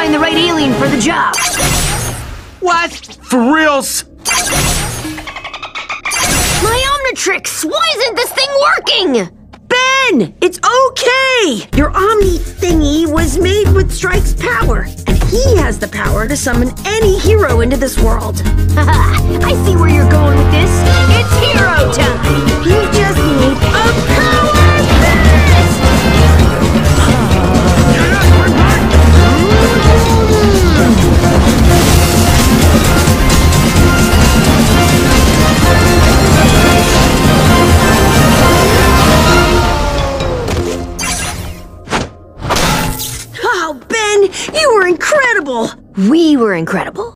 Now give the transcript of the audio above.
find the right alien for the job. What? For reals? My Omnitrix! Why isn't this thing working? Ben! It's okay! Your Omni thingy was made with Strike's power, and he has the power to summon any hero into this world. Haha, I see You were incredible! We were incredible.